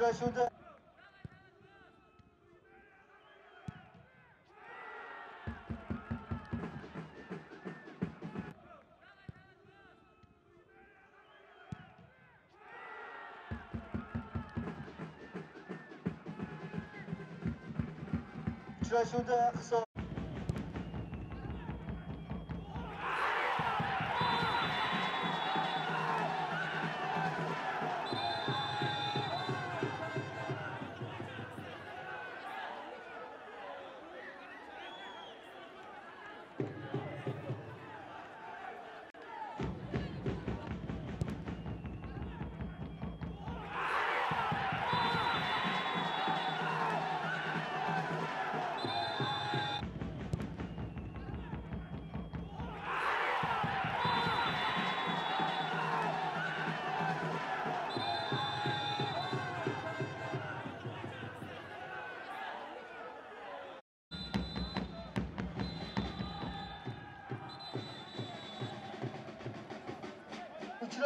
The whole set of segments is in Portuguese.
Uchrashuvda Uchrashuvda hisob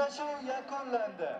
Bellashuv yakunlandi.